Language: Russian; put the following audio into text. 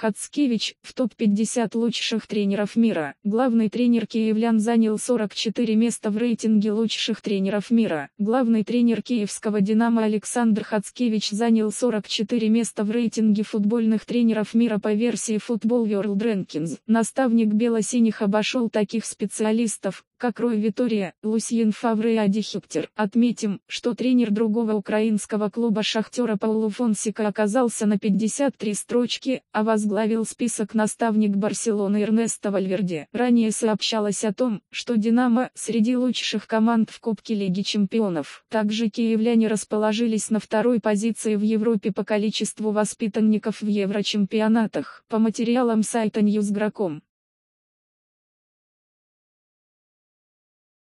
Хацкевич, в топ-50 лучших тренеров мира. Главный тренер киевлян занял 44 места в рейтинге лучших тренеров мира. Главный тренер киевского «Динамо» Александр Хацкевич занял 44 места в рейтинге футбольных тренеров мира по версии Football World Rankings. Наставник бело-синих обошел таких специалистов, как Рой Витория, Лусьен Фавре и Ади Хюптер. Отметим, что тренер другого украинского клуба Шахтера Паулу Фонсика оказался на 53 строчки, а возглавил список наставник Барселоны Эрнесто Вальверде. Ранее сообщалось о том, что «Динамо» среди лучших команд в Кубке Лиги Чемпионов. Также киевляне расположились на второй позиции в Европе по количеству воспитанников в Еврочемпионатах. По материалам сайта Newsgro.com.